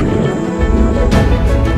Música